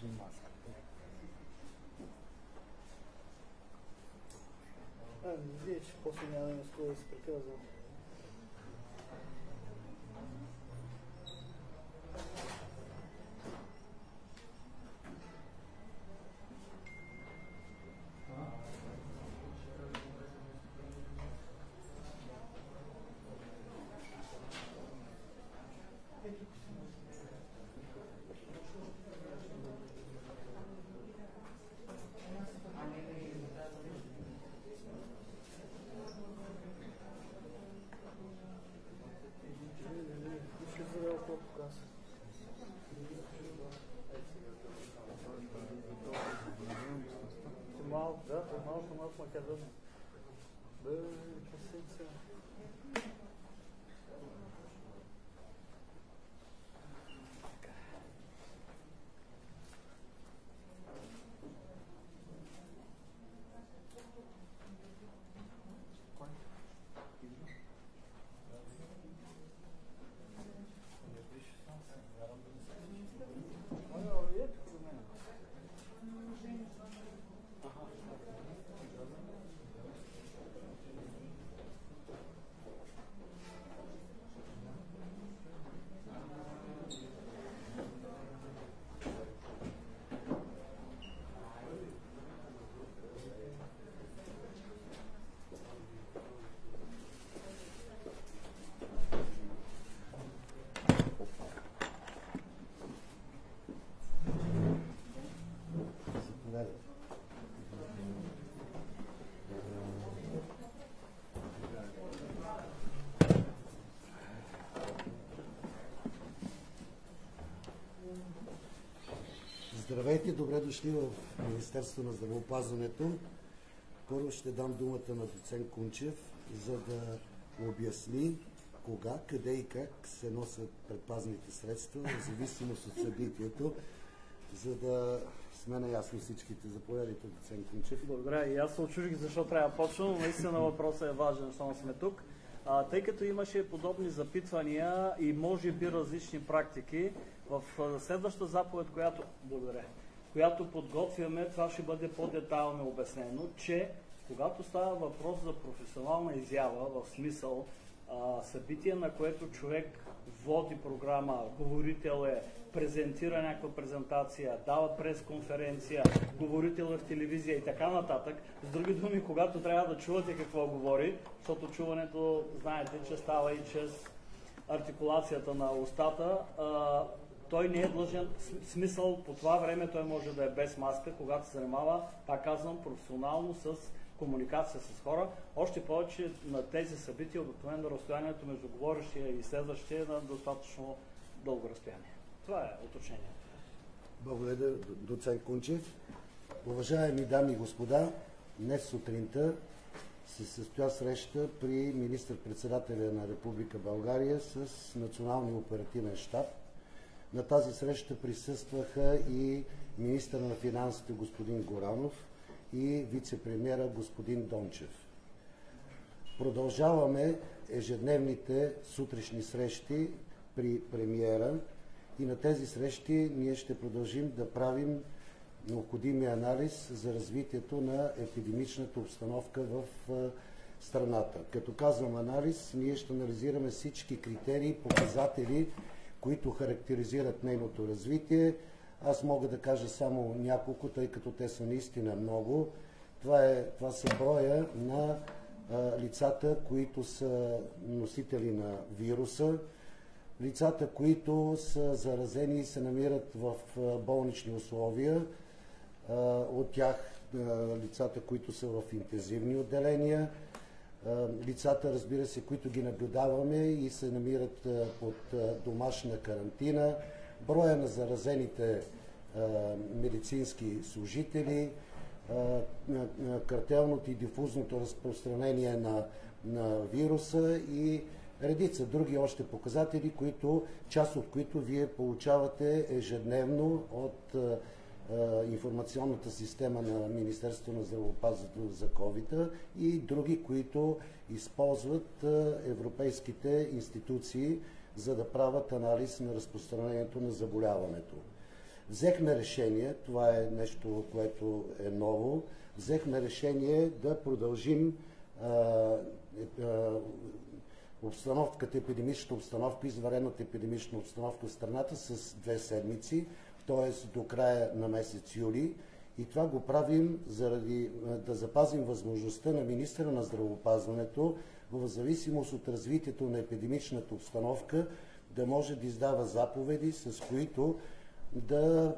държи маската. А, вие, че после няма да има с кого да се приказва. Ще завел колко каса. Ти малко, да, ти малко, малко Здравейте, добре дошли в Министерство на здравеопазването. Първо ще дам думата на доцент Кунчев, за да обясни кога, къде и как се носят предпазните средства, в зависимост от събитието, за да сме наясно всичките. Заповядайте, доцент Кунчев. Благодаря. И аз се очудих защо трябва да почна, но наистина въпросът е важен, защото сме тук. А, тъй като имаше подобни запитвания и може би различни практики, в следващата заповед, която, благодаря, която подготвяме, това ще бъде по-детайлно обяснено, че когато става въпрос за професионална изява, в смисъл а, събитие, на което човек води програма, говорител е, презентира някаква презентация, дава пресконференция, говорител е в телевизия и така нататък. С други думи, когато трябва да чувате какво говори, защото чуването, знаете, че става и чрез артикулацията на устата, а, той не е длъжен, смисъл по това време той може да е без маска, когато се занимава, пак казвам, професионално с комуникация с хора. Още повече на тези събития обикновено разстоянието между говорещия и следващия е на достатъчно дълго разстояние. Това е уточнението. Благодаря, доцент Кунчев. Уважаеми дами и господа, днес сутринта се състоя среща при министър-председателя на Република България с Националния оперативен щаб. На тази среща присъстваха и министър на финансите господин Горанов и вице-премьера господин Дончев. Продължаваме ежедневните сутрешни срещи при премиера и на тези срещи ние ще продължим да правим необходимия анализ за развитието на епидемичната обстановка в страната. Като казвам анализ, ние ще анализираме всички критерии, показатели, които характеризират нейното развитие. Аз мога да кажа само няколко, тъй като те са наистина много. Това, е, това са броя на а, лицата, които са носители на вируса, лицата, които са заразени и се намират в а, болнични условия, а, от тях а, лицата, които са в интензивни отделения, лицата, разбира се, които ги наблюдаваме и се намират под домашна карантина, броя на заразените медицински служители, картелното и дифузното разпространение на, на вируса и редица други още показатели, които, част от които вие получавате ежедневно от информационната система на Министерството на здравеопазването за COVID и други, които използват европейските институции, за да правят анализ на разпространението на заболяването. Взехме решение, това е нещо, което е ново, взехме решение да продължим а, обстановката, епидемичната обстановка, изварената епидемична обстановка в страната с две седмици, т.е. до края на месец юли. И това го правим заради да запазим възможността на министра на здравеопазването в зависимост от развитието на епидемичната обстановка да може да издава заповеди, с които да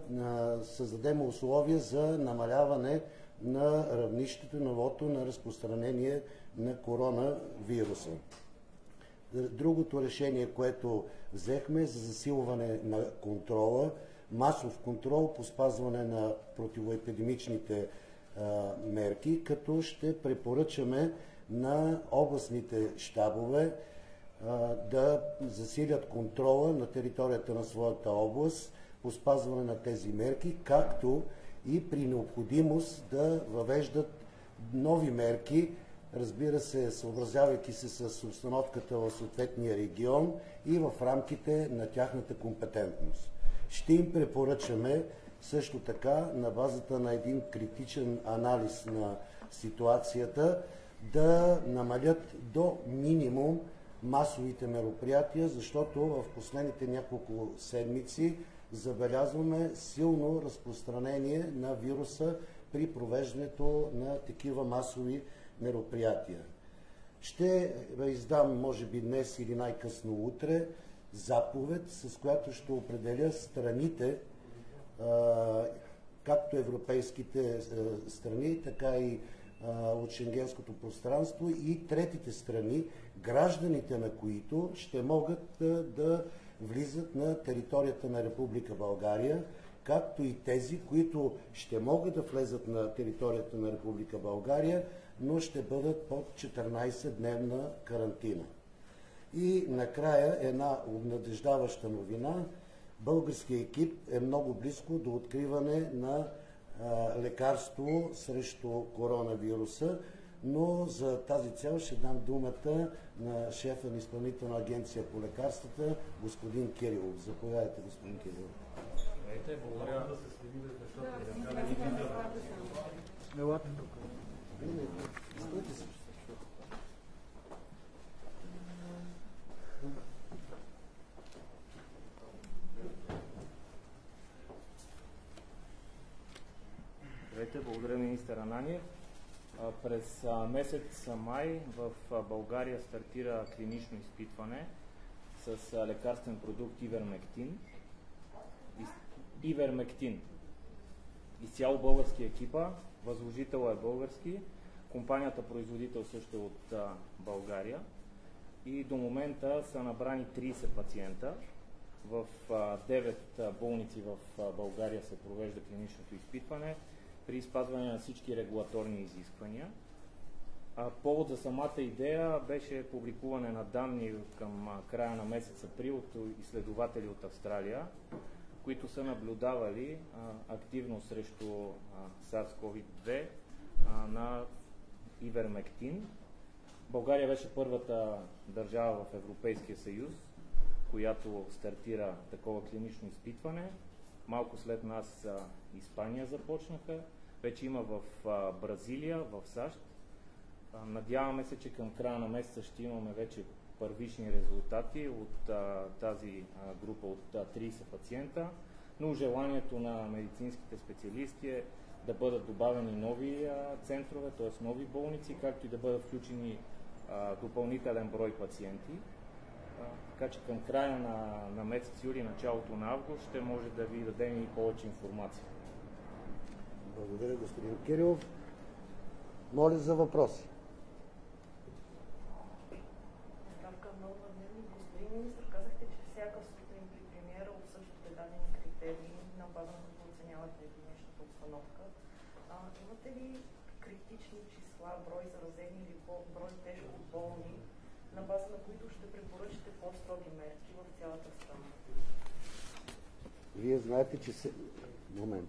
създадем условия за намаляване на равнището, нивото на разпространение на коронавируса. Другото решение, което взехме е за засилване на контрола, масов контрол по спазване на противоепидемичните мерки, като ще препоръчаме на областните щабове да засилят контрола на територията на своята област по спазване на тези мерки, както и при необходимост да въвеждат нови мерки, разбира се, съобразявайки се с обстановката в съответния регион и в рамките на тяхната компетентност. Ще им препоръчаме също така на базата на един критичен анализ на ситуацията да намалят до минимум масовите мероприятия, защото в последните няколко седмици забелязваме силно разпространение на вируса при провеждането на такива масови мероприятия. Ще издам, може би днес или най-късно утре, заповед, с която ще определя страните, както европейските страни, така и от шенгенското пространство и третите страни, гражданите на които ще могат да влизат на територията на Република България, както и тези, които ще могат да влезат на територията на Република България, но ще бъдат под 14-дневна карантина. И накрая една обнадеждаваща новина. Българският екип е много близко до откриване на а, лекарство срещу коронавируса, но за тази цел ще дам думата на шефа на изпълнителна агенция по лекарствата, господин Кирилов. Заповядайте, господин Кирилов. Благодаря да се следи, защото Елате тук. Стойте се. Здравейте, благодаря министър Ананиев. През месец май в България стартира клинично изпитване с лекарствен продукт Ивермектин. Ивермектин. Изцяло български екипа, възложител е български, компанията производител също е от България и до момента са набрани 30 пациента. В 9 болници в България се провежда клиничното изпитване при спазване на всички регулаторни изисквания. А, повод за самата идея беше публикуване на данни към края на месец април от изследователи от Австралия, които са наблюдавали а, активно срещу SARS-CoV-2 на Ивермектин. България беше първата държава в Европейския съюз, която стартира такова клинично изпитване. Малко след нас а, Испания започнаха, вече има в а, Бразилия, в САЩ. А, надяваме се, че към края на месеца ще имаме вече първични резултати от а, тази а, група от а, 30 пациента, но желанието на медицинските специалисти е да бъдат добавени нови а, центрове, т.е. нови болници, както и да бъдат включени а, допълнителен брой пациенти. Така че към края на, на месец юли, началото на август ще може да ви дадем и повече информация. Благодаря, господин Кирилов. Моля за въпроси. Ставка много дневни. Господин министр, казахте, че всяка сутрин при премиера обсъждате дадени критерии, на база на които оценявате епидемичната обстановка. А, имате ли критични числа, брой заразени или брой тежко болни, на база на които ще препоръчате по-строги мерки в цялата страна? Вие знаете, че се... Момент.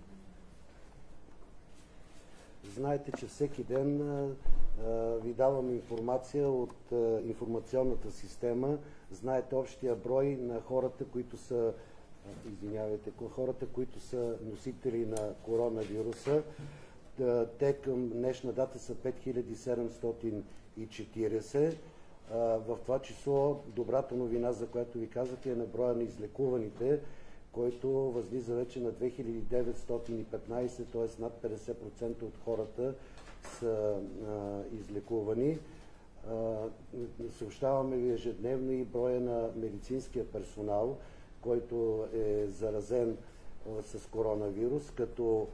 Знаете, че всеки ден а, ви давам информация от а, информационната система. Знаете общия брой на хората, които са извинявайте, хората, които са носители на коронавируса, те към днешна дата са 5740. В това число добрата новина, за която ви казах, е на броя на излекуваните, който възлиза вече на 2915, т.е. над 50% от хората са излекувани. Съобщаваме ви ежедневно и броя на медицинския персонал, който е заразен с коронавирус, като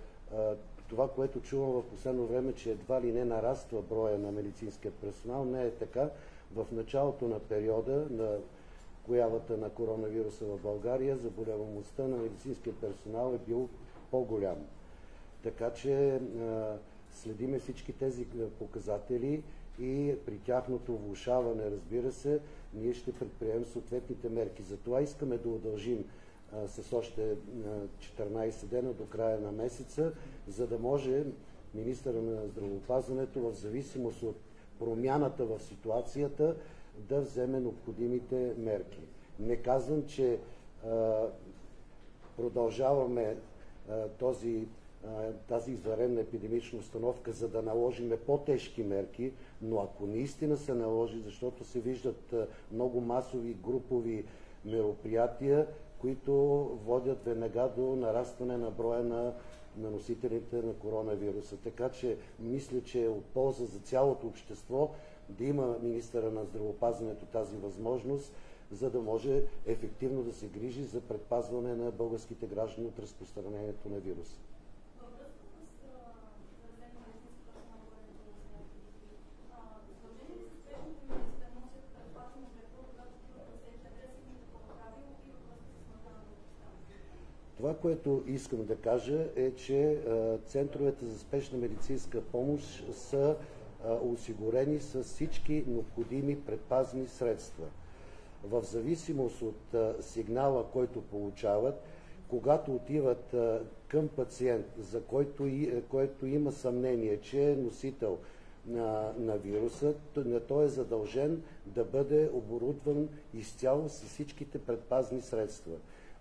това, което чувам в последно време, че едва ли не нараства броя на медицинския персонал, не е така. В началото на периода на появата на коронавируса в България, заболеваемостта на медицинския персонал е бил по-голям. Така че следиме всички тези показатели и при тяхното влушаване, разбира се, ние ще предприемем съответните мерки. Затова искаме да удължим а, с още а, 14 дена до края на месеца, за да може министъра на здравеопазването в зависимост от промяната в ситуацията да вземе необходимите мерки. Не казвам, че а, продължаваме а, този тази извънредна епидемична установка, за да наложиме по-тежки мерки, но ако наистина се наложи, защото се виждат много масови групови мероприятия, които водят веднага до нарастване на броя на, на носителите на коронавируса. Така че мисля, че е от полза за цялото общество да има министъра на здравеопазването тази възможност, за да може ефективно да се грижи за предпазване на българските граждани от разпространението на вируса. Това, което искам да кажа е, че центровете за спешна медицинска помощ са осигурени с всички необходими предпазни средства. В зависимост от сигнала, който получават, когато отиват към пациент, за който, и, който има съмнение, че е носител на, на вируса, той е задължен да бъде оборудван изцяло с всичките предпазни средства.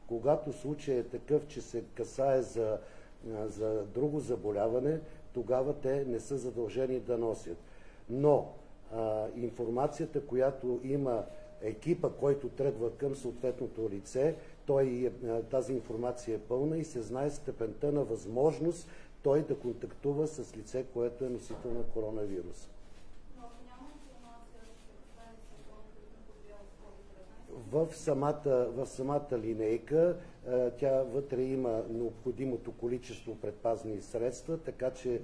Когато случай е такъв, че се касае за, за друго заболяване, тогава те не са задължени да носят. Но а, информацията, която има екипа, който тръгва към съответното лице, той, тази информация е пълна и се знае степента на възможност той да контактува с лице, което е носител на коронавирус. В самата, в самата линейка тя вътре има необходимото количество предпазни средства, така че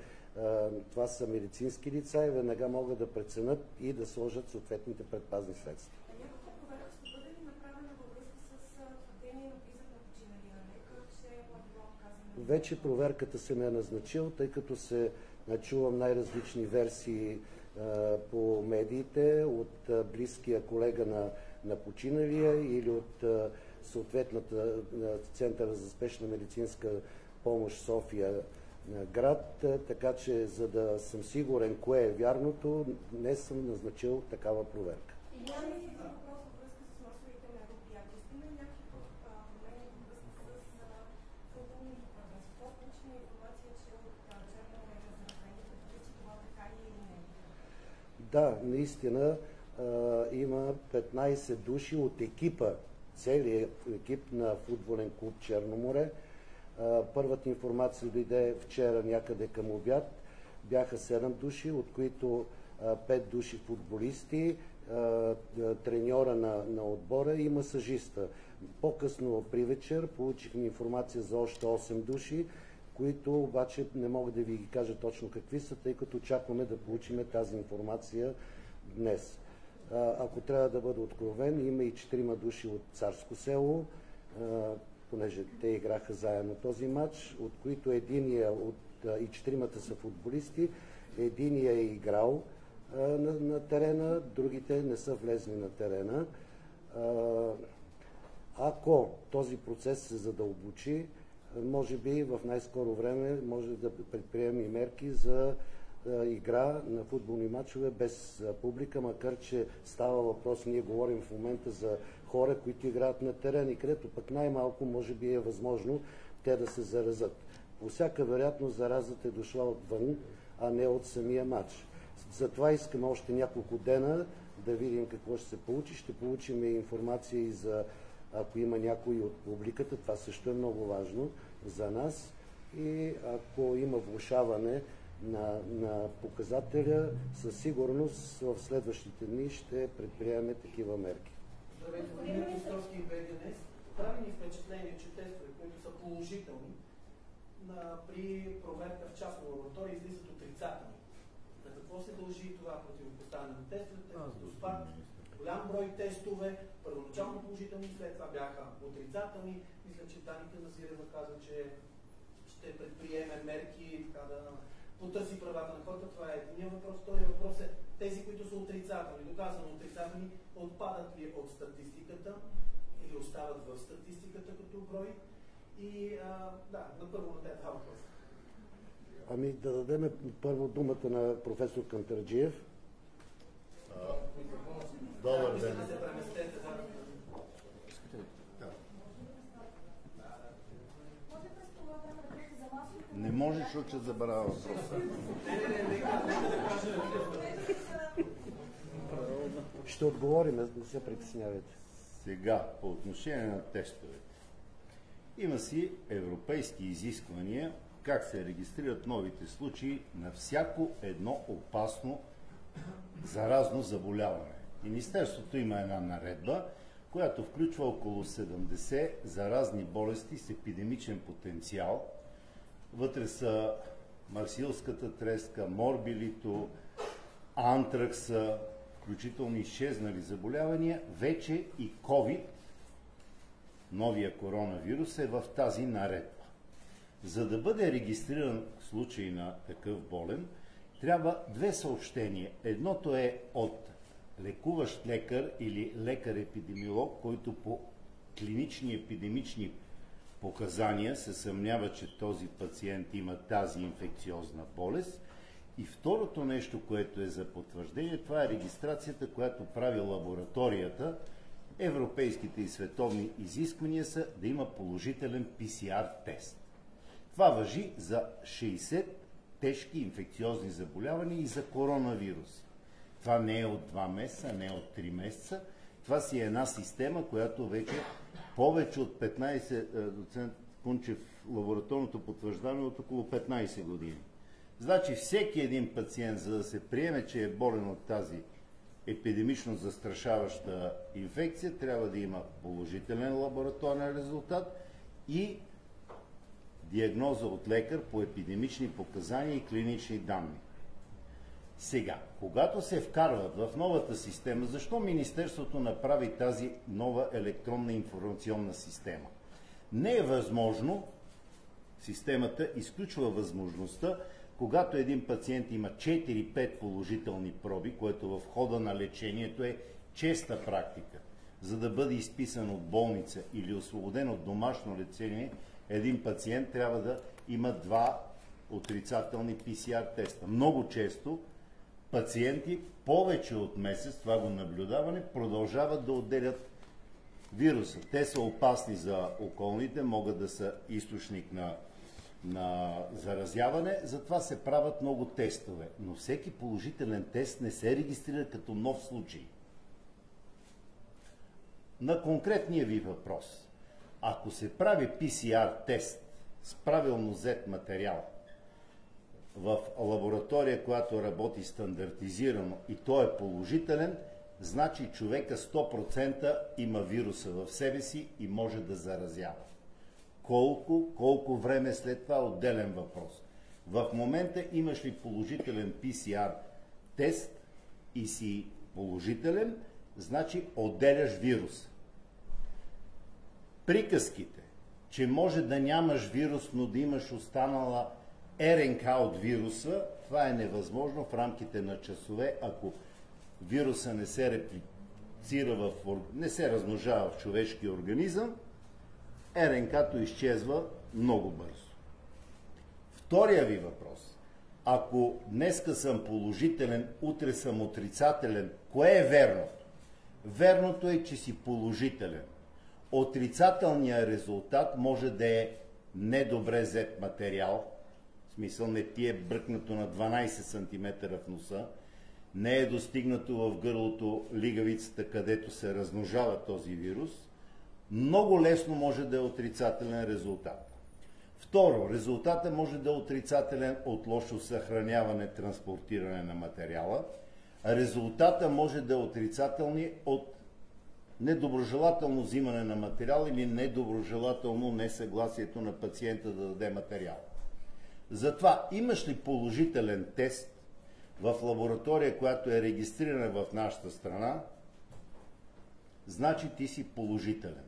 това са медицински лица и веднага могат да преценят и да сложат съответните предпазни средства. Вече проверката се ме е назначил, тъй като се чувам най-различни версии по медиите от близкия колега на, на починалия или от съответната Центъра за спешна медицинска помощ София град, така че за да съм сигурен кое е вярното, не съм назначил такава проверка. Да, наистина има 15 души от екипа, целият екип на футболен клуб Черноморе. Първата информация дойде вчера някъде към обяд. Бяха 7 души, от които 5 души футболисти, треньора на, на отбора и масажиста. По-късно при вечер получихме информация за още 8 души, които обаче не мога да ви ги кажа точно какви са, тъй като очакваме да получим тази информация днес. Ако трябва да бъда откровен, има и четирима души от Царско село, понеже те играха заедно този матч, от които единия от, и четиримата са футболисти, единия е играл на, на терена, другите не са влезли на терена. Ако този процес се задълбочи, може би в най-скоро време може да предприемем и мерки за игра на футболни матчове без публика, макар че става въпрос, ние говорим в момента за хора, които играят на терен и където пък най-малко може би е възможно те да се заразат. По всяка вероятност заразата е дошла отвън, а не от самия матч. Затова искаме още няколко дена да видим какво ще се получи. Ще получим информация и за ако има някой от публиката, това също е много важно за нас. И ако има влушаване на, на показателя, със сигурност в следващите дни ще предприемем такива мерки. Здравейте, господин Костовски и БГНС. Прави ни впечатление, че тестове, които са положителни, на, при проверка в частна лаборатория излизат отрицателни. На какво се дължи това противопоставяне на тестовете? Спад, голям брой тестове, първоначално положителни, след това бяха отрицателни. Мисля, че данните на Сирева казва, че ще предприеме мерки така да потърси правата на хората. Това е един въпрос. Втория въпрос е тези, които са отрицателни, доказано отрицателни, отпадат ли от статистиката или остават в статистиката като брой? И а, да, на първо на тези въпрос. Ами да дадем първо думата на професор Кантарджиев. Добър ден. Да се преместете, да. Не можеш, защото ще забравя въпроса. Ще отговорим, не се притеснявайте. Сега, по отношение на тестовете. Има си европейски изисквания как се регистрират новите случаи на всяко едно опасно заразно заболяване. Министерството има една наредба, която включва около 70 заразни болести с епидемичен потенциал. Вътре са марсилската треска, морбилито, антракса, включително изчезнали заболявания, вече и COVID, новия коронавирус, е в тази наредба. За да бъде регистриран случай на такъв болен, трябва две съобщения. Едното е от лекуващ лекар или лекар-епидемиолог, който по клинични епидемични показания се съмнява, че този пациент има тази инфекциозна болест. И второто нещо, което е за потвърждение, това е регистрацията, която прави лабораторията. Европейските и световни изисквания са да има положителен PCR тест. Това въжи за 60 тежки инфекциозни заболявания и за коронавирус. Това не е от 2 месеца, не е от 3 месеца. Това си е една система, която вече повече от 15 е, доцент Кунчев лабораторното потвърждаване от около 15 години. Значи всеки един пациент, за да се приеме, че е болен от тази епидемично застрашаваща инфекция, трябва да има положителен лабораторен резултат и диагноза от лекар по епидемични показания и клинични данни. Сега, когато се вкарват в новата система, защо Министерството направи тази нова електронна информационна система? Не е възможно, системата изключва възможността, когато един пациент има 4-5 положителни проби, което в хода на лечението е честа практика, за да бъде изписан от болница или освободен от домашно лечение, един пациент трябва да има два отрицателни PCR теста. Много често пациенти повече от месец, това го наблюдаване, продължават да отделят вируса. Те са опасни за околните, могат да са източник на, на заразяване, затова се правят много тестове. Но всеки положителен тест не се регистрира като нов случай. На конкретния ви въпрос. Ако се прави PCR тест с правилно взет материал, в лаборатория, която работи стандартизирано и той е положителен, значи човека 100% има вируса в себе си и може да заразява. Колко, колко време след това е отделен въпрос. В момента имаш ли положителен PCR тест и си положителен, значи отделяш вирус. Приказките, че може да нямаш вирус, но да имаш останала РНК от вируса, това е невъзможно в рамките на часове, ако вируса не се реплицира в, не се размножава в човешкия организъм, РНК-то изчезва много бързо. Втория ви въпрос. ако днеска съм положителен, утре съм отрицателен, кое е верното? Верното е, че си положителен. Отрицателният резултат може да е недобре взет материал, в смисъл не ти е бръкнато на 12 см в носа, не е достигнато в гърлото лигавицата, където се размножава този вирус, много лесно може да е отрицателен резултат. Второ, резултата може да е отрицателен от лошо съхраняване, транспортиране на материала. Резултата може да е отрицателни от недоброжелателно взимане на материал или недоброжелателно несъгласието на пациента да даде материал. Затова имаш ли положителен тест в лаборатория, която е регистрирана в нашата страна, значи ти си положителен.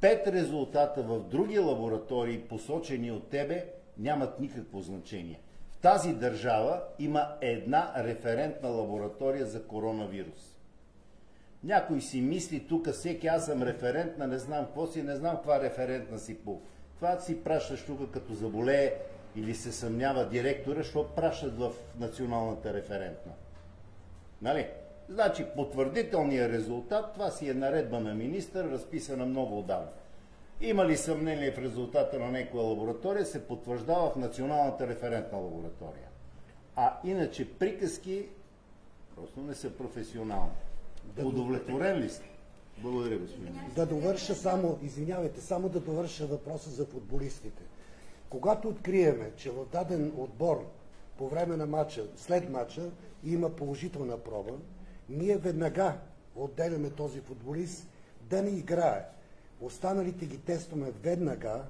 Пет резултата в други лаборатории, посочени от тебе, нямат никакво значение. В тази държава има една референтна лаборатория за коронавирус. Някой си мисли, тук всеки аз съм референтна, не знам какво си, не знам каква референтна си по. Това си пращаш тук като заболее или се съмнява директора, защото пращат в националната референтна. Нали? Значи потвърдителният резултат, това си е наредба на министър, разписана много отдавна. Има ли съмнение в резултата на някоя лаборатория, се потвърждава в националната референтна лаборатория. А иначе приказки просто не са професионални. Да Удовлетворен ли сте? Благодаря, господин. Да довърша само, извинявайте, само да довърша въпроса за футболистите. Когато откриеме, че в даден отбор по време на матча, след матча, има положителна проба, ние веднага отделяме този футболист да не играе. Останалите ги тестваме веднага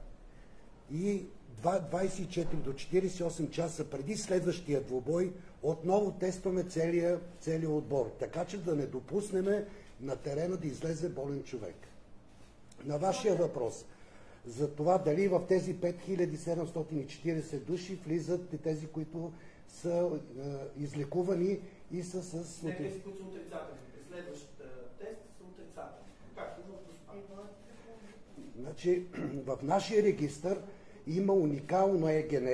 и 24 до 48 часа преди следващия двубой отново тестваме целия, целия отбор, така че да не допуснем на терена да излезе болен човек. На вашия въпрос за това дали в тези 5740 души влизат и тези, които са е, излекувани и са с... Не, тези, които са отрицателни. При следващия тест са отрицателни. Както в Значи, в нашия регистр има уникално ЕГН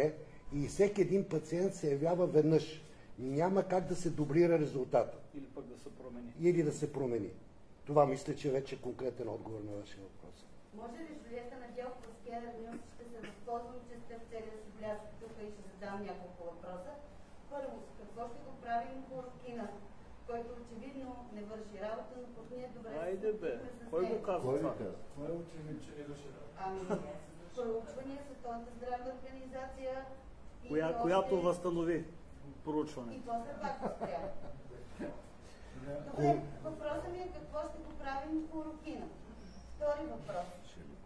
и всеки един пациент се явява веднъж. Няма как да се дублира резултата. Или пък да се промени. Или да се промени. Това мисля, че вече е конкретен отговор на вашия въпрос. Може ли Жулиета Надялкова с Кера ще се възползвам, че сте в целия си блясък тук и ще задам няколко въпроса? Първо, какво ще го правим хлорокина, който очевидно не върши работа, но пък ние добре Айде бе, кой го казва Кой това? Кой е очевидно, че не върши работа? Ами, проучвания, Световната здравна организация и Коя, после- която възстанови проучване. И после пак спря. Добре, въпросът ми е какво ще го правим с хлорокина. Втори въпрос.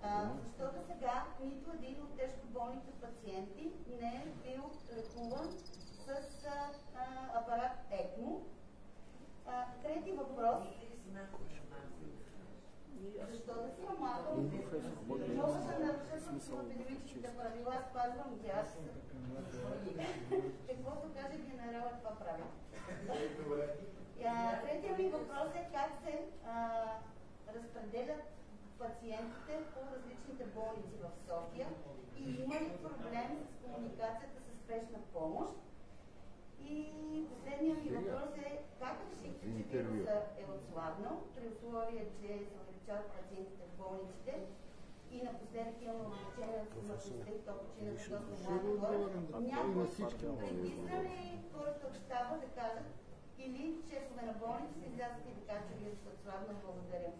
А, защото сега нито един от тежко болните пациенти не е бил лекуван с а, а, апарат ЕКМО. А, трети въпрос. Защо да си омахам? Мога да наруша епидемичните правила, спазвам ги аз. Каквото каже генерала, това прави. А, Третия ми въпрос е как се а, разпределят пациентите по различните болници в София и има ли проблем с комуникацията с спешна помощ? И последният ми въпрос е как решихте, че вируса е отслабнал, при условие, че се увеличават пациентите в болниците и напоследък имаме увеличение на смъртността и то починаха доста млади хора. Някой притисна ли хората от щаба да кажат или шефове на болници се излязат и да кажат, че вирусът е отслабнал? Благодаря.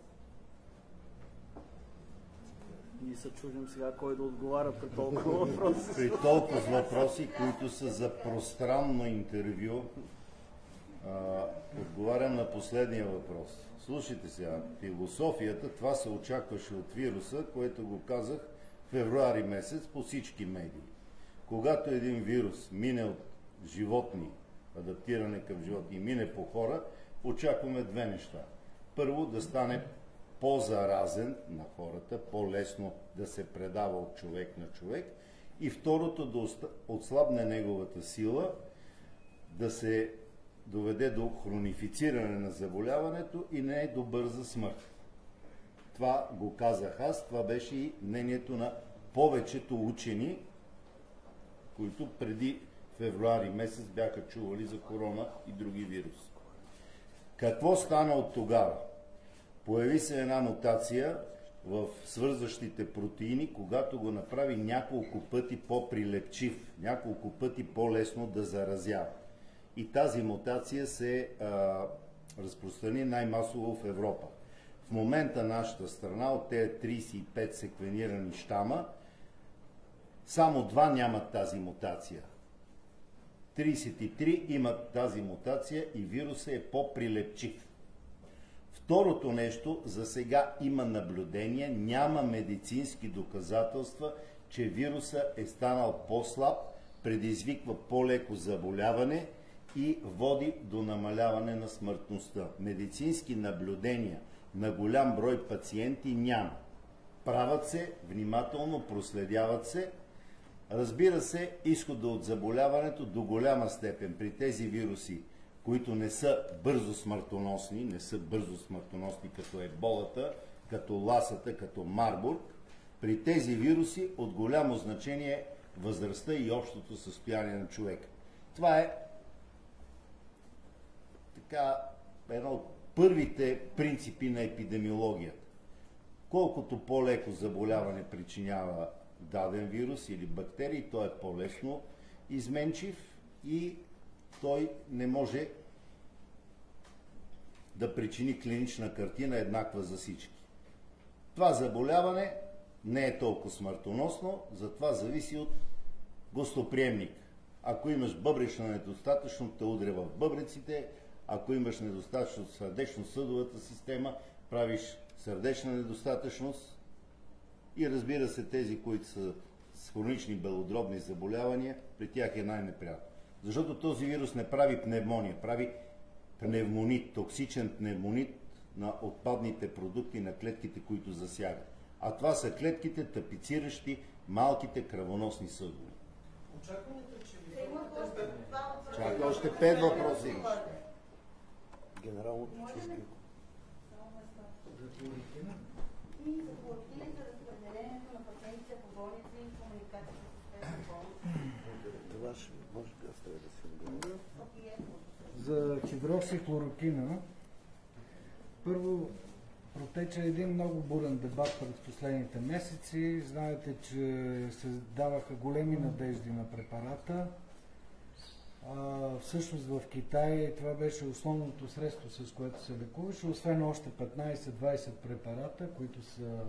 Ние се чудим сега кой да отговаря при толкова въпроси. При толкова въпроси, които са за пространно интервю, а, отговарям на последния въпрос. Слушайте сега, философията, това се очакваше от вируса, което го казах февруари месец по всички медии. Когато един вирус мине от животни, адаптиране към животни, мине по хора, очакваме две неща. Първо, да стане по-заразен на хората, по-лесно да се предава от човек на човек. И второто, да отслабне неговата сила, да се доведе до хронифициране на заболяването и не е до бърза смърт. Това го казах аз, това беше и мнението на повечето учени, които преди февруари месец бяха чували за корона и други вируси. Какво стана от тогава? Появи се една мутация в свързващите протеини, когато го направи няколко пъти по-прилепчив, няколко пъти по-лесно да заразява. И тази мутация се а, разпространи най-масово в Европа. В момента нашата страна от тези 35 секвенирани щама, само два нямат тази мутация. 33 имат тази мутация и вирусът е по-прилепчив. Второто нещо, за сега има наблюдение, няма медицински доказателства, че вируса е станал по-слаб, предизвиква по-леко заболяване и води до намаляване на смъртността. Медицински наблюдения на голям брой пациенти няма. Правят се, внимателно проследяват се. Разбира се, изхода от заболяването до голяма степен при тези вируси които не са бързо смъртоносни, не са бързо смъртоносни като еболата, като ласата, като марбург, при тези вируси от голямо значение е възрастта и общото състояние на човека. Това е така едно от първите принципи на епидемиологията. Колкото по-леко заболяване причинява даден вирус или бактерии, той е по-лесно изменчив и той не може да причини клинична картина еднаква за всички. Това заболяване не е толкова смъртоносно, затова зависи от гостоприемник. Ако имаш бъбречна недостатъчно, те удря в бъбреците, ако имаш недостатъчно сърдечно-съдовата система, правиш сърдечна недостатъчност и разбира се тези, които са с хронични белодробни заболявания, при тях е най-неприятно. Защото този вирус не прави пневмония, прави пневмонит, токсичен пневмонит на отпадните продукти на клетките, които засягат. А това са клетките, тапициращи малките кръвоносни съдове. Очакването, че ви Чакай, още пет въпроси имаш. Генералното чувство. И за хлорофили за разпределението на пациентите по болници и комуникация с успешна болница. Това ще може би аз трябва да си отговоря. Окей, ето. Хидроксихлорокина. Първо, протече един много бурен дебат през последните месеци. Знаете, че се даваха големи надежди на препарата. А, всъщност в Китай това беше основното средство, с което се лекуваше, освен още 15-20 препарата, които са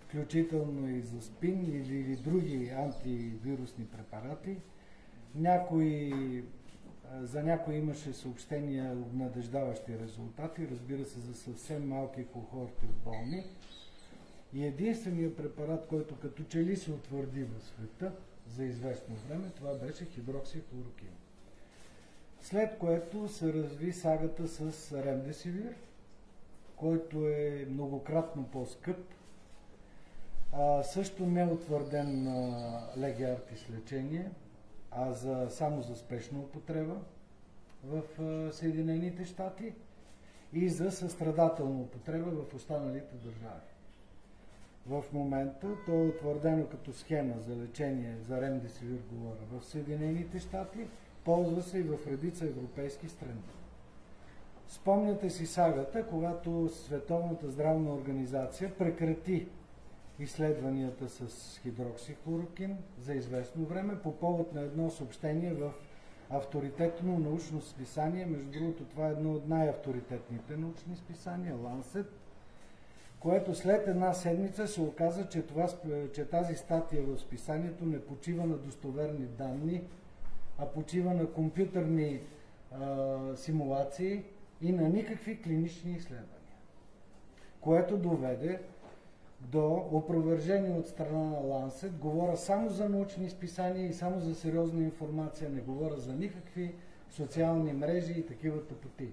включително и за спин или, или други антивирусни препарати. Някои за някои имаше съобщения, обнадеждаващи резултати, разбира се, за съвсем малки кохорти от болни. И единственият препарат, който като че ли се утвърди в света за известно време, това беше хидроксихлорокин. След което се разви сагата с ремдесивир, който е многократно по-скъп, също не е утвърден на леги артис лечение, а за, само за спешна употреба в Съединените щати и за състрадателна употреба в останалите държави. В момента то е утвърдено като схема за лечение за ремдесивир говоря в Съединените щати, ползва се и в редица европейски страни. Спомняте си сагата, когато Световната здравна организация прекрати изследванията с хидроксихлорокин за известно време по повод на едно съобщение в авторитетно научно списание. Между другото, това е едно от най-авторитетните научни списания, Lancet, което след една седмица се оказа, че, това, че тази статия в списанието не почива на достоверни данни, а почива на компютърни а, симулации и на никакви клинични изследвания. Което доведе до опровержение от страна на Lancet. Говоря само за научни изписания и само за сериозна информация, не говоря за никакви социални мрежи и такива тъпоти.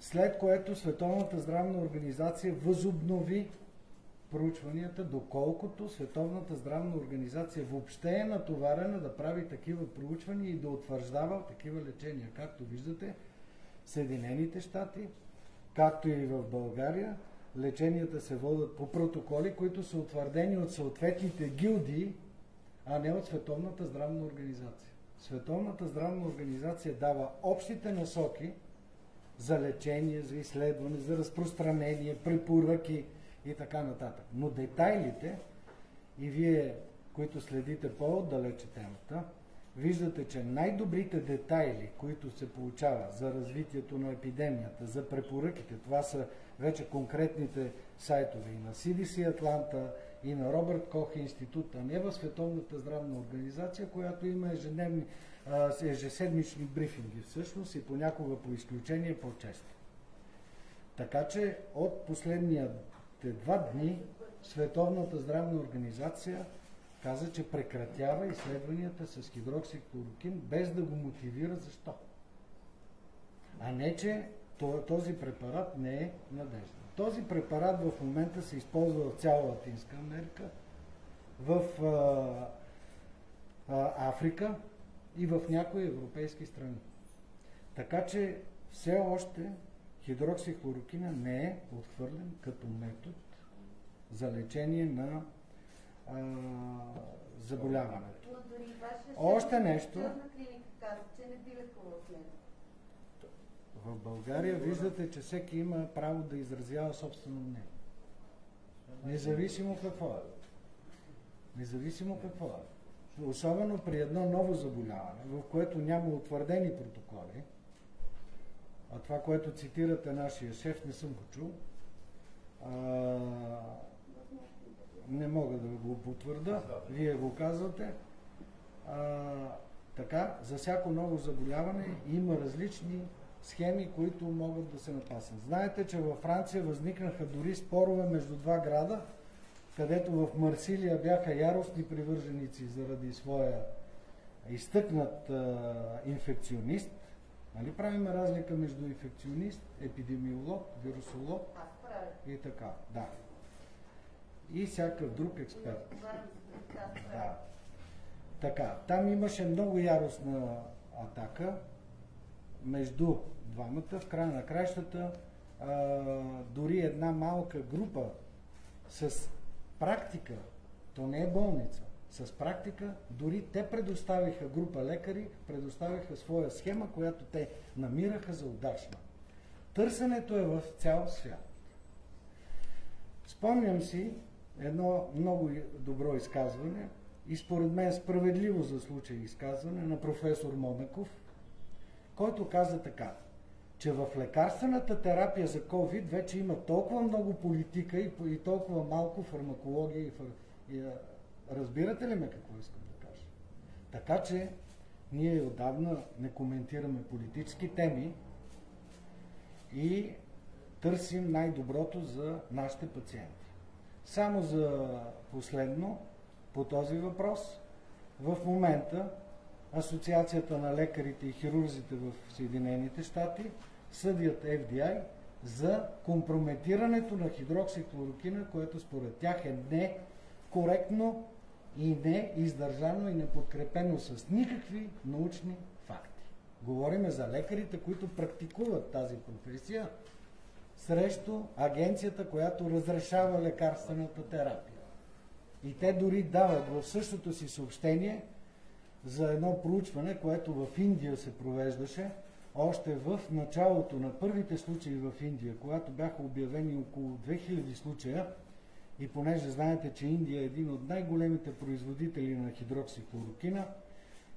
След което Световната здравна организация възобнови проучванията, доколкото Световната здравна организация въобще е натоварена да прави такива проучвания и да утвърждава такива лечения. Както виждате, Съединените щати, както и в България, леченията се водят по протоколи, които са утвърдени от съответните гилдии, а не от Световната здравна организация. Световната здравна организация дава общите насоки за лечение, за изследване, за разпространение, препоръки и така нататък. Но детайлите, и вие, които следите по-отдалече темата, виждате, че най-добрите детайли, които се получават за развитието на епидемията, за препоръките, това са вече конкретните сайтове и на CDC Атланта, и на Робърт Кох институт, а не в Световната здравна организация, която има ежедневни, ежеседмични брифинги всъщност и понякога по изключение по-често. Така че от последните два дни Световната здравна организация каза, че прекратява изследванията с хидроксиклорокин, без да го мотивира защо. А не, че този препарат не е надежден. Този препарат в момента се използва в цяла Латинска Америка, в а, а, Африка и в някои европейски страни. Така че все още хидроксихлорокина не е отхвърлен като метод за лечение на а, заболяването. Още нещо. В България виждате, че всеки има право да изразява собствено мнение. Независимо какво е. Независимо какво е. Особено при едно ново заболяване, в което няма утвърдени протоколи, а това, което цитирате нашия шеф, не съм го чул, а, не мога да го потвърда, вие го казвате. А, така, за всяко ново заболяване има различни схеми, които могат да се напаснат. Знаете, че във Франция възникнаха дори спорове между два града, където в Марсилия бяха яростни привърженици заради своя изтъкнат а, инфекционист. Нали правим разлика между инфекционист, епидемиолог, вирусолог и така. Да. И всякакъв друг експерт. Да. Така, там имаше много яростна атака между двамата, в края на краищата, а, дори една малка група с практика, то не е болница, с практика, дори те предоставиха група лекари, предоставиха своя схема, която те намираха за удачна. Търсенето е в цял свят. Спомням си едно много добро изказване и според мен справедливо за случай изказване на професор Момеков, който каза така, че в лекарствената терапия за COVID вече има толкова много политика и, толкова малко фармакология и, фар... и разбирате ли ме какво искам да кажа? Така че ние отдавна не коментираме политически теми и търсим най-доброто за нашите пациенти. Само за последно по този въпрос. В момента Асоциацията на лекарите и хирурзите в Съединените щати съдят FDI за компрометирането на хидроксиклорокина, което според тях е некоректно и не издържано и неподкрепено с никакви научни факти. Говориме за лекарите, които практикуват тази професия срещу агенцията, която разрешава лекарствената терапия. И те дори дават в същото си съобщение за едно проучване, което в Индия се провеждаше, още в началото на първите случаи в Индия, когато бяха обявени около 2000 случая, и понеже знаете, че Индия е един от най-големите производители на хидроксихлорокина,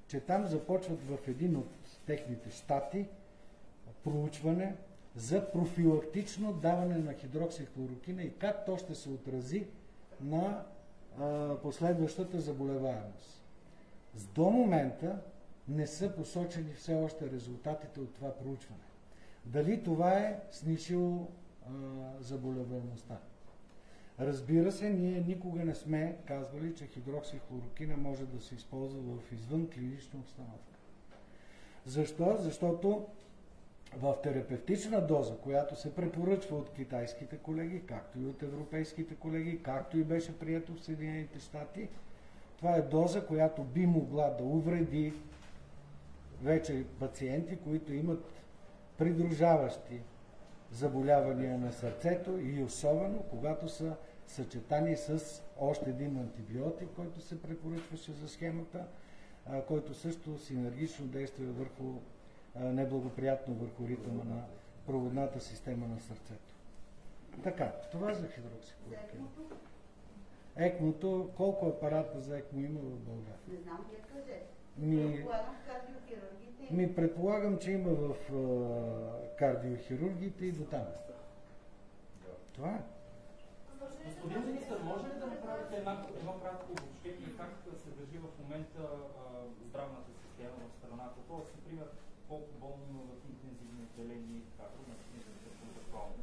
че там започват в един от техните щати проучване за профилактично даване на хидроксихлорокина и как то ще се отрази на а, последващата заболеваемост. До момента не са посочени все още резултатите от това проучване. Дали това е снишило заболеваемостта? Разбира се, ние никога не сме казвали, че хидроксихлорокина може да се използва в извън клинична обстановка. Защо? Защото в терапевтична доза, която се препоръчва от китайските колеги, както и от европейските колеги, както и беше прието в Съединените щати, това е доза, която би могла да увреди вече пациенти, които имат придружаващи заболявания на сърцето и особено когато са съчетани с още един антибиотик, който се препоръчваше за схемата, който също синергично действа върху неблагоприятно върху ритъма на проводната система на сърцето. Така, това за хидроксиклороквин. Екмото, колко апарата за ЕКМО има в България? Не знам, вие кажете. Ми, ми предполагам, че има в а, кардиохирургите и до там. Това е. Господин министър, може ли да направите една, едно кратко обобщение как се държи в момента а, здравната система в страната? Тоест, например, колко болни има в интензивни отделения и така, актуално.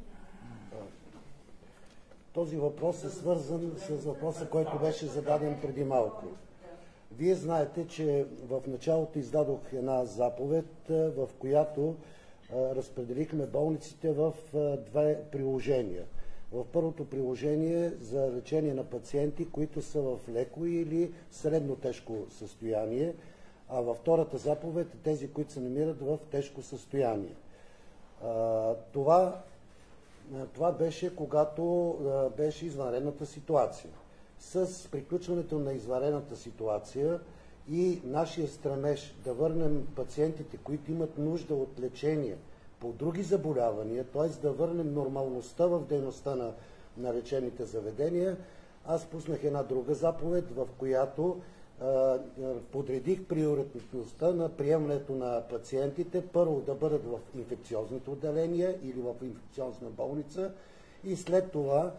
Този въпрос е свързан с въпроса, който беше зададен преди малко. Вие знаете, че в началото издадох една заповед, в която разпределихме болниците в две приложения. В първото приложение за лечение на пациенти, които са в леко или средно тежко състояние, а във втората заповед тези, които се намират в тежко състояние. Това това беше когато беше извънредната ситуация. С приключването на извънредната ситуация и нашия стремеж да върнем пациентите, които имат нужда от лечение по други заболявания, т.е. да върнем нормалността в дейността на, на лечебните заведения, аз пуснах една друга заповед, в която подредих приоритетността на приемането на пациентите, първо да бъдат в инфекциозните отделения или в инфекциозна болница и след това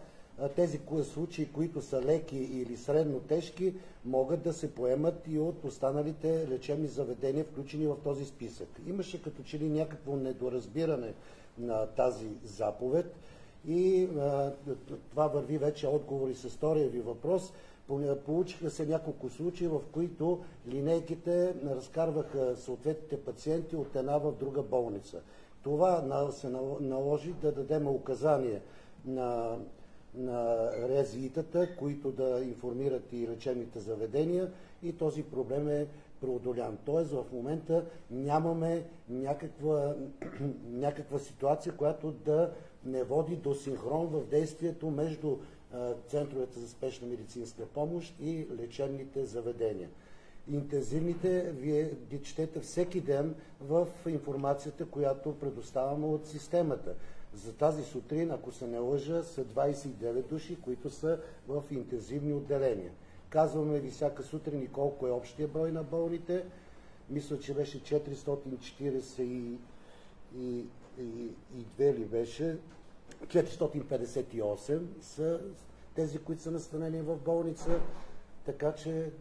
тези случаи, които са леки или средно тежки, могат да се поемат и от останалите лечебни заведения, включени в този списък. Имаше като че ли някакво недоразбиране на тази заповед и а, това върви вече отговори с втория ви въпрос – Получиха се няколко случаи, в които линейките разкарваха съответните пациенти от една в друга болница. Това се наложи да дадем указания на, на резиитата, които да информират и лечебните заведения и този проблем е преодолян. Тоест в момента нямаме някаква, някаква ситуация, която да не води до синхрон в действието между центровете за спешна медицинска помощ и лечебните заведения. Интензивните вие ги четете всеки ден в информацията, която предоставяме от системата. За тази сутрин, ако се не лъжа, са 29 души, които са в интензивни отделения. Казваме ви всяка сутрин и колко е общия брой на болните. Мисля, че беше 442 и, и, и ли беше. 458 са тези, които са настанени в болница, така че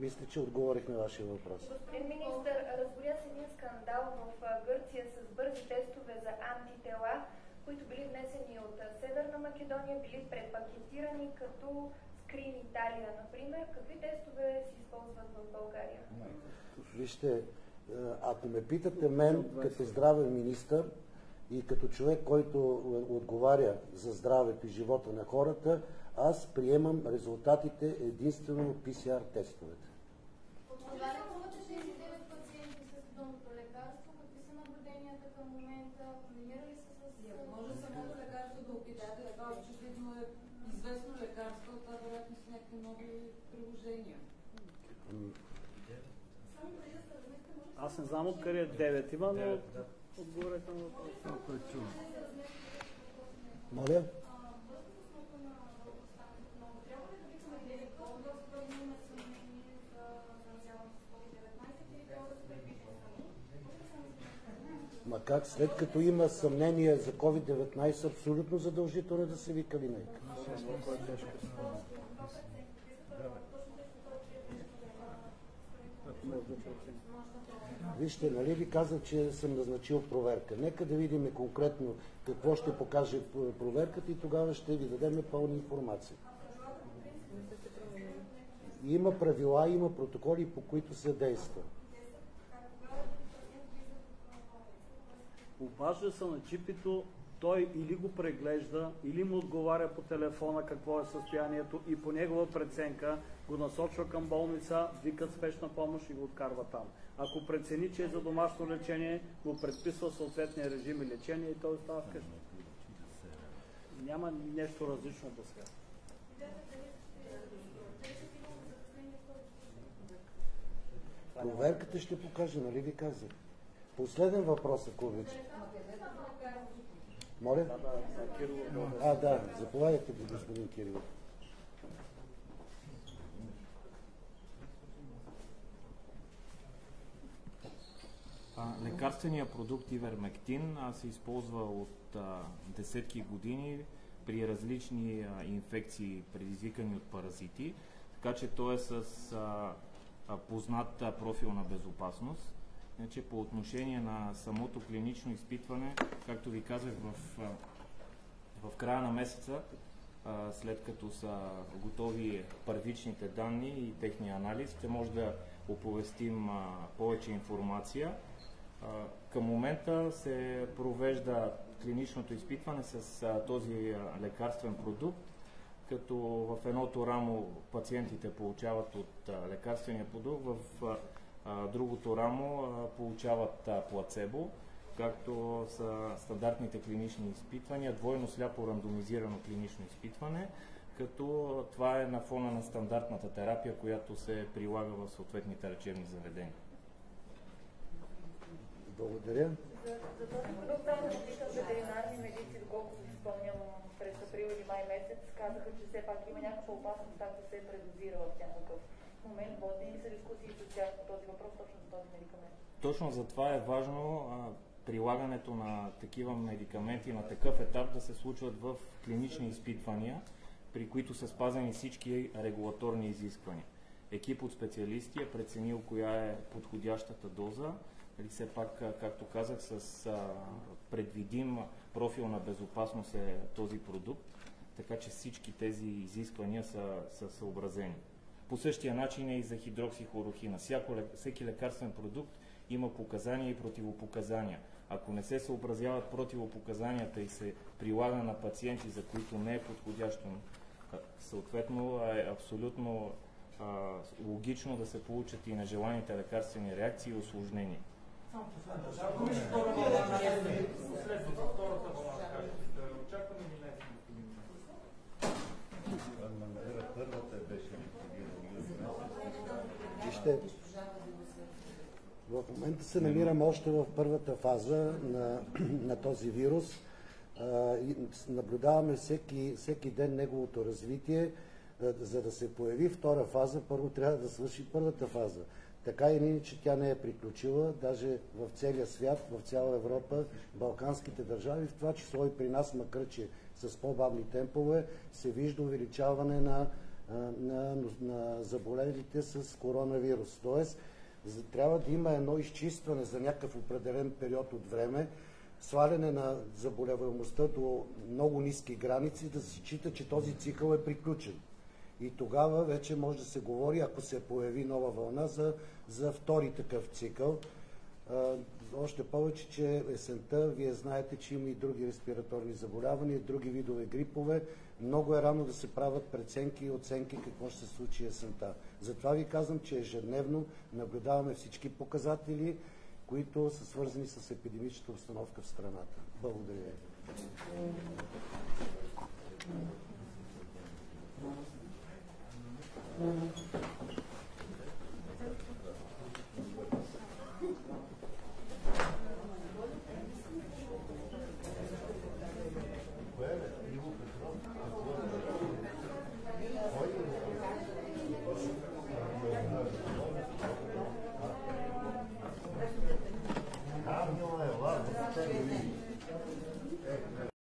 мисля, че отговорих на вашия въпрос. Господин министр, разборя се един скандал в Гърция с бързи тестове за антитела, които били внесени от Северна Македония, били препакетирани като скрин Италия, например. Какви тестове се използват в България? Вижте, ако ме питате мен като здравен министр, и като човек, който отговаря за здравето и живота на хората, аз приемам резултатите единствено от PCR тестовете. Може самото лекарство да опитате, така очевидно е известно лекарство, това вероятно с някакви нови приложения. Аз не знам откъде е 9 има, но отговорете на въпроса. Моля? Ма как след като има съмнение за COVID-19, абсолютно задължително е да се вика линейка. Вижте, нали ви казах, че съм назначил проверка. Нека да видим конкретно какво ще покаже проверката и тогава ще ви дадем пълна информация. Има правила, има протоколи, по които се действа. Обажда се на чипито, той или го преглежда, или му отговаря по телефона какво е състоянието и по негова преценка го насочва към болница, викат спешна помощ и го откарва там. Ако прецени, че е за домашно лечение, го предписва съответния режим и лечение и той остава вкъщи. Няма нещо различно до сега. Проверката ще покаже, нали ви казах? Последен въпрос, ако обичате. Моля? А, да, заповядайте, господин Кирилов. Лекарственият продукт Ивермектин се използва от а, десетки години при различни а, инфекции, предизвикани от паразити, така че той е с а, познат профил на безопасност. Иначе по отношение на самото клинично изпитване, както ви казах в, в края на месеца, след като са готови първичните данни и техния анализ, ще може да оповестим повече информация. Към момента се провежда клиничното изпитване с този лекарствен продукт, като в едното рамо пациентите получават от лекарствения продукт, в другото рамо получават плацебо, както са стандартните клинични изпитвания, двойно сляпо рандомизирано клинично изпитване, като това е на фона на стандартната терапия, която се прилага в съответните лечебни заведения. Благодаря. За, за този продукт само да питам ветеринарни медици, доколкото си спомням през април или май месец, казаха, че все пак има някаква опасност да се предозира в някакъв момент. Водени са дискусии с тях по този въпрос, точно за този медикамент. Точно за това е важно а, прилагането на такива медикаменти на такъв етап да се случват в клинични изпитвания, при които са спазени всички регулаторни изисквания. Екип от специалисти е преценил коя е подходящата доза, нали, все пак, както казах, с предвидим профил на безопасност е този продукт, така че всички тези изисквания са, са съобразени. По същия начин е и за хидроксихлорохина. Всяко, всеки лекарствен продукт има показания и противопоказания. Ако не се съобразяват противопоказанията и се прилага на пациенти, за които не е подходящо, съответно е абсолютно а, логично да се получат и нежеланите лекарствени реакции и осложнения. Вижте, в момента се намираме още в първата фаза на, на този вирус. А, наблюдаваме всеки, всеки ден неговото развитие. За да се появи втора фаза, първо трябва да свърши първата фаза. Така и иначе тя не е приключила, даже в целия свят, в цяла Европа, балканските държави, в това число и при нас, макар че с по-бавни темпове, се вижда увеличаване на, на, на заболелите с коронавирус. Тоест, трябва да има едно изчистване за някакъв определен период от време, сваляне на заболеваемостта до много ниски граници, да се счита, че този цикъл е приключен. И тогава вече може да се говори, ако се появи нова вълна, за, за втори такъв цикъл. А, още повече, че есента, вие знаете, че има и други респираторни заболявания, други видове грипове. Много е рано да се правят преценки и оценки какво ще се случи есента. Затова ви казвам, че ежедневно наблюдаваме всички показатели, които са свързани с епидемичната обстановка в страната. Благодаря ви. Mm-hmm.